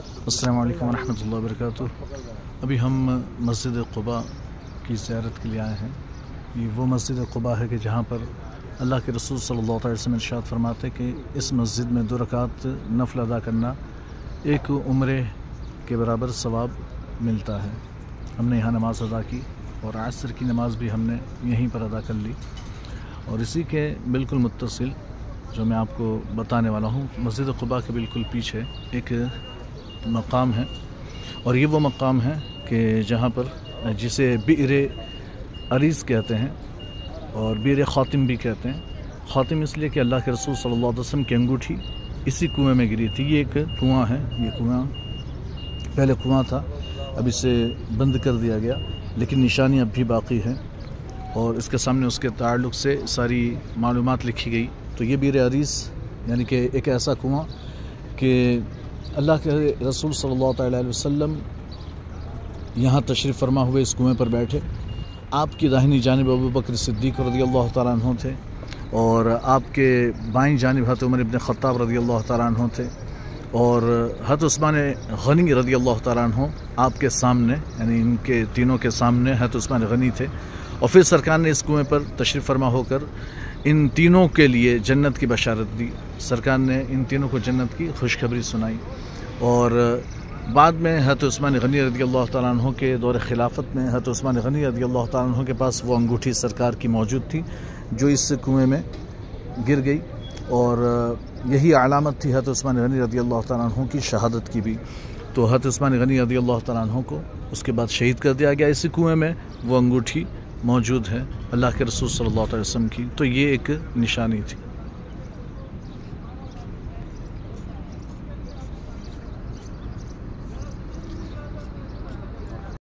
السلام علیکم ورحمۃ اللہ وبرکاتہ۔ ابھی ہم مسجد قباء کی زیارت کے لیے آئے ہیں۔ یہ وہ مسجد قباء ہے کہ جہاں پر اللہ کے رسول صلی اللہ علیہ وسلم ارشاد فرماتے کہ اس مسجد میں دو رکعت نفل ادا کرنا ایک عمرے کے برابر ثواب ملتا ہے۔ ہم نے یہاں نماز ادا کی اور عصر کی نماز بھی ہم نے یہیں پر ادا کر لی۔ اور اسی کے بالکل متصل جو میں آپ کو بتانے والا ہوں، مسجد قباء کے بالکل پیچھے ایک مقام ہے اور یہ وہ مقام ہے کہ جہاں پر جسے بئر عریض کہتے ہیں اور بئر خاتم بھی کہتے ہیں۔ خاتم اس لیے کہ اللہ کے رسول صلی اللہ علیہ وسلم کی انگوٹھی اسی کنویں میں گری تھی۔ یہ ایک کنواں ہے، یہ کنواں پہلے کنواں تھا، اب اسے بند کر دیا گیا، لیکن نشانی اب بھی باقی ہے اور اس کے سامنے اس کے تعلق سے ساری معلومات لکھی گئی۔ تو یہ بیر عریض یعنی کہ ایک ایسا کنواں کہ اللہ کے رسول صلی اللہ تعالیٰ علیہ وسلم یہاں تشریف فرما ہوئے اس کنویں پر بیٹھے۔ آپ کی داہنی جانب ابو بکر صدیق رضی اللہ تعالیٰ عنہ تھے اور آپ کے بائیں جانب حضرت عمر ابن خطاب رضی اللہ تعالیٰ عنہ تھے اور حضرت عثمان غنی رضی اللہ تعالیٰ عنہ آپ کے سامنے یعنی ان کے تینوں کے سامنے حضرت عثمان غنی تھے۔ اور پھر سرکار نے اس کنویں پر تشریف فرما ہو کر ان تینوں کے لیے جنت کی بشارت دی۔ سرکار نے ان تینوں کو جنت کی خوشخبری سنائی اور بعد میں حضرت عثمان غنی رضی اللہ تعالیٰ عنہ کے دور خلافت میں حضرت عثمان غنی رضی اللہ تعالیٰ عنہ کے پاس وہ انگوٹھی سرکار کی موجود تھی جو اس کنویں میں گر گئی اور یہی علامت تھی حضرت عثمان غنی رضی اللہ تعالیٰ عنہ کی شہادت کی بھی۔ تو حضرت عثمان غنی رضی اللہ تعالیٰ عنہ کو اس کے بعد شہید کر دیا گیا۔ اسی کنویں میں وہ انگوٹھی موجود ہے اللہ کے رسول صلی اللہ علیہ وسلم کی۔ تو یہ ایک نشانی تھی۔